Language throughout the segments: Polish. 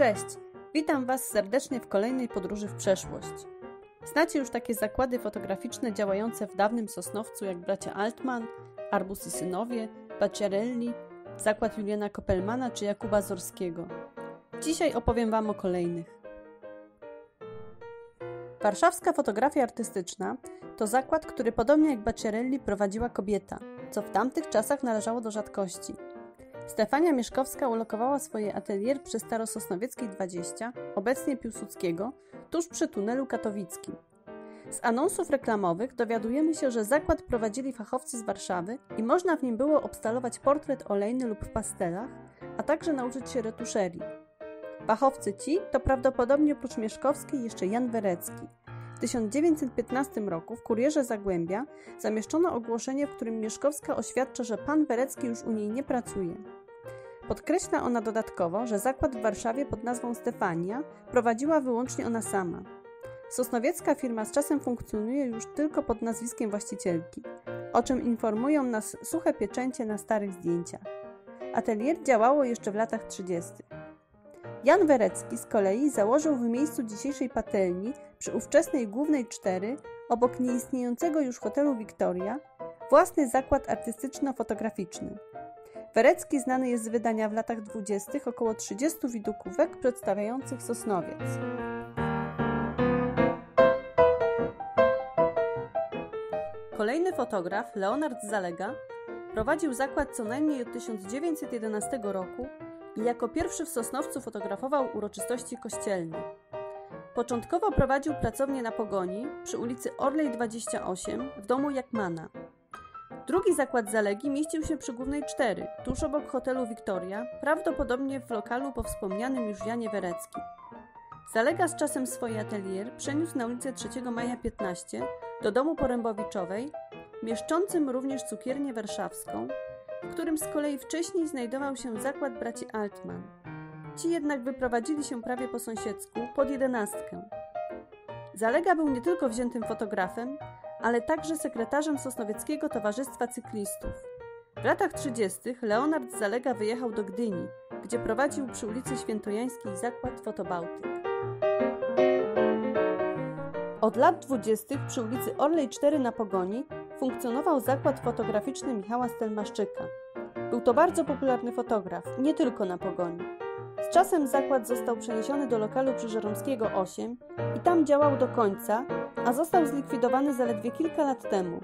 Cześć! Witam Was serdecznie w kolejnej podróży w przeszłość. Znacie już takie zakłady fotograficzne działające w dawnym Sosnowcu jak bracia Altman, Arbus i Synowie, Baciarelli, zakład Juliana Kopelmana czy Jakuba Zorskiego. Dzisiaj opowiem Wam o kolejnych. Warszawska fotografia artystyczna to zakład, który podobnie jak Baciarelli prowadziła kobieta, co w tamtych czasach należało do rzadkości – Stefania Mieszkowska ulokowała swoje atelier przy Starososnowieckiej 20, obecnie Piłsudskiego, tuż przy tunelu katowickim. Z anonsów reklamowych dowiadujemy się, że zakład prowadzili fachowcy z Warszawy i można w nim było obstalować portret olejny lub w pastelach, a także nauczyć się retuszerii. Fachowcy ci to prawdopodobnie oprócz Mieszkowskiej jeszcze Jan Werecki. W 1915 roku w Kurierze Zagłębia zamieszczono ogłoszenie, w którym Mieszkowska oświadcza, że pan Werecki już u niej nie pracuje. Podkreśla ona dodatkowo, że zakład w Warszawie pod nazwą Stefania prowadziła wyłącznie ona sama. Sosnowiecka firma z czasem funkcjonuje już tylko pod nazwiskiem właścicielki, o czym informują nas suche pieczęcie na starych zdjęciach. Atelier działało jeszcze w latach 30. Jan Werecki z kolei założył w miejscu dzisiejszej patelni przy ówczesnej głównej 4 obok nieistniejącego już hotelu Victoria własny zakład artystyczno-fotograficzny – Werecki znany jest z wydania w latach dwudziestych około 30 widokówek przedstawiających Sosnowiec. Kolejny fotograf, Leonard Zalega, prowadził zakład co najmniej od 1911 roku i jako pierwszy w Sosnowcu fotografował uroczystości kościelne. Początkowo prowadził pracownię na Pogoni przy ulicy Orlej 28 w domu Jakmana – Drugi zakład Zalegi mieścił się przy Głównej 4, tuż obok hotelu Victoria, prawdopodobnie w lokalu po wspomnianym już Janie Wereckim. Zalega z czasem swoje atelier przeniósł na ulicę 3 Maja 15 do domu Porębowiczowej, mieszczącym również cukiernię warszawską, w którym z kolei wcześniej znajdował się zakład braci Altman. Ci jednak wyprowadzili się prawie po sąsiedzku, pod jedenastkę. Zalega był nie tylko wziętym fotografem, ale także sekretarzem Sosnowieckiego Towarzystwa Cyklistów. W latach 30. Leonard Zalega wyjechał do Gdyni, gdzie prowadził przy ulicy Świętojańskiej zakład Fotobałtyk. Od lat 20. przy ulicy Orlej 4 na Pogoni funkcjonował zakład fotograficzny Michała Stelmaszczyka. Był to bardzo popularny fotograf, nie tylko na Pogoni. Z czasem zakład został przeniesiony do lokalu przy Żeromskiego 8 i tam działał do końca, a został zlikwidowany zaledwie kilka lat temu.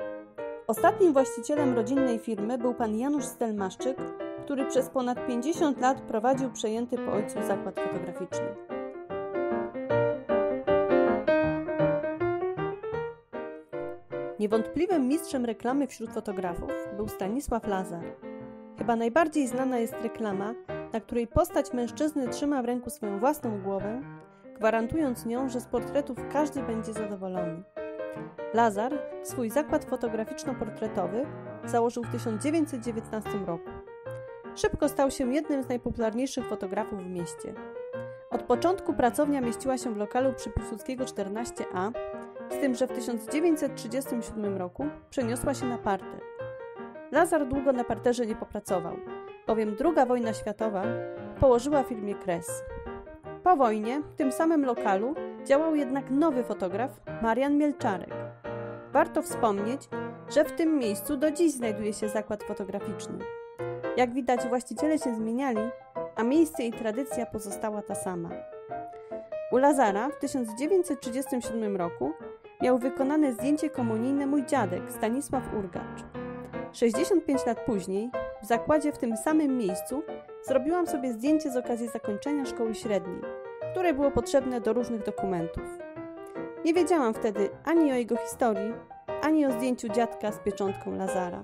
Ostatnim właścicielem rodzinnej firmy był pan Janusz Stelmaszczyk, który przez ponad 50 lat prowadził przejęty po ojcu zakład fotograficzny. Niewątpliwym mistrzem reklamy wśród fotografów był Stanisław Lazar. Chyba najbardziej znana jest reklama, na której postać mężczyzny trzyma w ręku swoją własną głowę, gwarantując nią, że z portretów każdy będzie zadowolony. Lazar swój zakład fotograficzno-portretowy założył w 1919 roku. Szybko stał się jednym z najpopularniejszych fotografów w mieście. Od początku pracownia mieściła się w lokalu przy Piłsudskiego 14a, z tym, że w 1937 roku przeniosła się na parter. Lazar długo na parterze nie popracował, bowiem II wojna światowa położyła firmie kres. Po wojnie w tym samym lokalu działał jednak nowy fotograf, Marian Mielczarek. Warto wspomnieć, że w tym miejscu do dziś znajduje się zakład fotograficzny. Jak widać, właściciele się zmieniali, a miejsce i tradycja pozostała ta sama. U Lazara w 1937 roku miał wykonane zdjęcie komunijne mój dziadek Stanisław Urgacz. 65 lat później, w zakładzie w tym samym miejscu, zrobiłam sobie zdjęcie z okazji zakończenia szkoły średniej, które było potrzebne do różnych dokumentów. Nie wiedziałam wtedy ani o jego historii, ani o zdjęciu dziadka z pieczątką Lazara.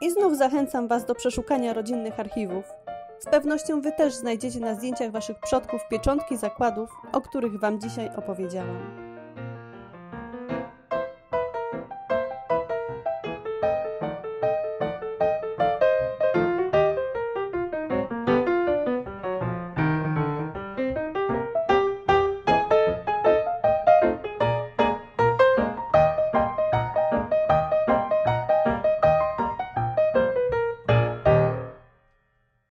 I znów zachęcam Was do przeszukania rodzinnych archiwów. Z pewnością Wy też znajdziecie na zdjęciach Waszych przodków pieczątki zakładów, o których Wam dzisiaj opowiedziałam.